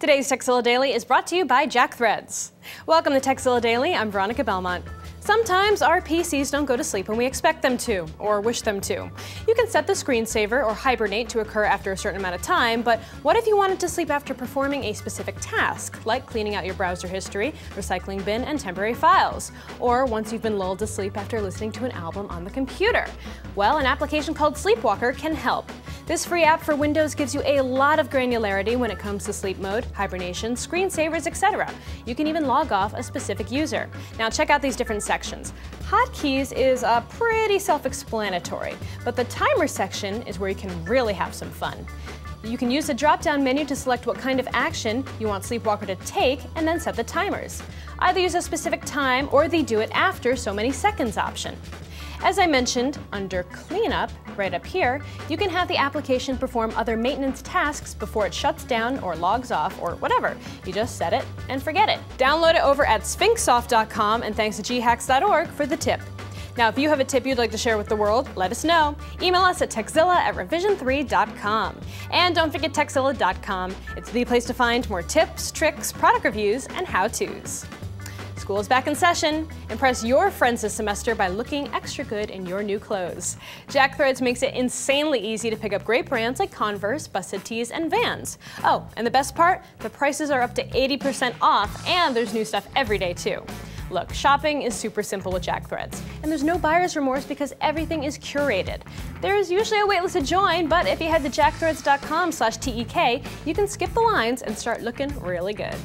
Today's Tekzilla Daily is brought to you by Jack Threads. Welcome to Tekzilla Daily. I'm Veronica Belmont. Sometimes our PCs don't go to sleep when we expect them to, or wish them to. You can set the screensaver or hibernate to occur after a certain amount of time, but what if you wanted to sleep after performing a specific task, like cleaning out your browser history, recycling bin, and temporary files? Or once you've been lulled to sleep after listening to an album on the computer? Well, an application called Sleepwalker can help. This free app for Windows gives you a lot of granularity when it comes to sleep mode, hibernation, screensavers, etc. You can even log off a specific user. Now check out these different sections. Hotkeys is uh, pretty self-explanatory, but the timer section is where you can really have some fun. You can use the drop-down menu to select what kind of action you want Sleepwalker to take and then set the timers. Either use a specific time or the do it after so many seconds option. As I mentioned, under Cleanup, right up here, you can have the application perform other maintenance tasks before it shuts down or logs off or whatever. You just set it and forget it. Download it over at sphynxsoft.com and thanks to ghacks.org for the tip. Now, if you have a tip you'd like to share with the world, let us know. Email us at tekzilla at revision3.com. And don't forget tekzilla.com. It's the place to find more tips, tricks, product reviews, and how-tos. School is back in session. Impress your friends this semester by looking extra good in your new clothes. Jack Threads makes it insanely easy to pick up great brands like Converse, Busted Tees, and Vans. Oh, and the best part? The prices are up to 80% off, and there's new stuff every day too. Look, shopping is super simple with Jack Threads, and there's no buyer's remorse because everything is curated. There's usually a waitlist to join, but if you head to jackthreads.com slash TEK, you can skip the lines and start looking really good.